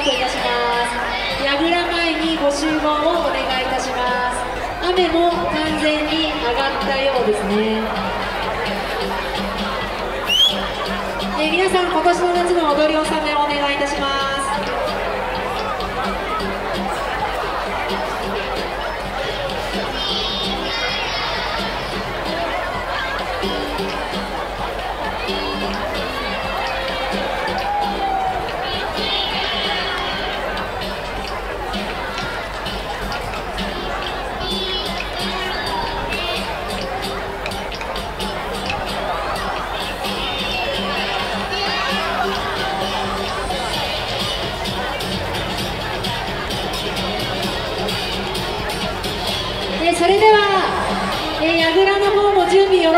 ートいたします。櫓前にご集合をお願いいたします。雨も完全に上がったようですね。え皆さん今年の夏の踊り納めをお願いいたします。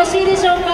しいでしょうか？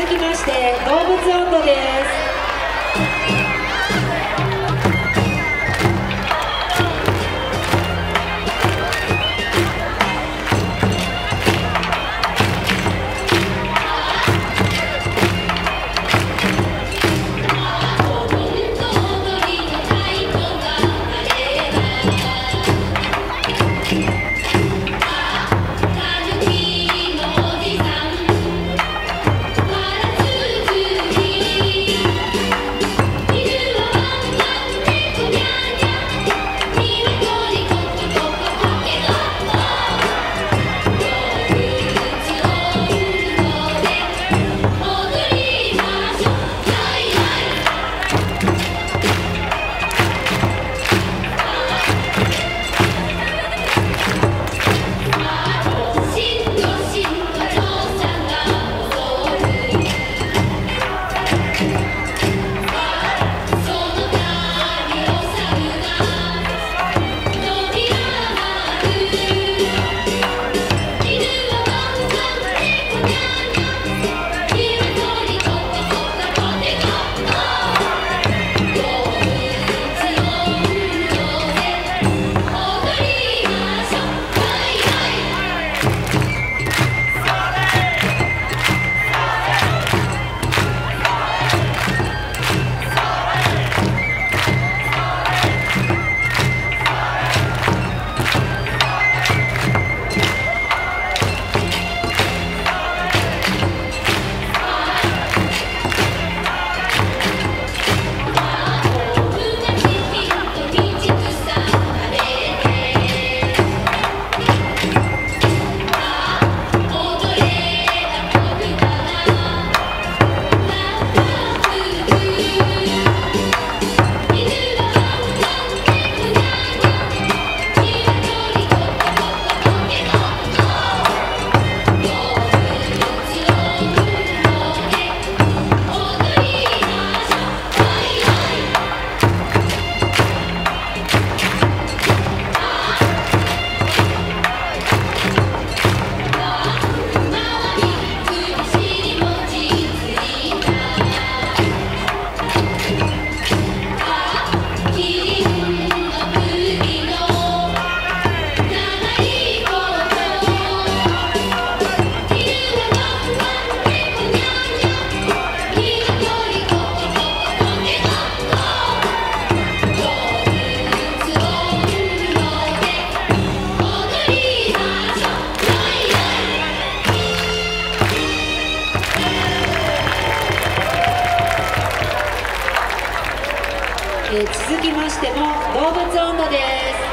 続きまして動物音頭です。え、続きましても動物温度です。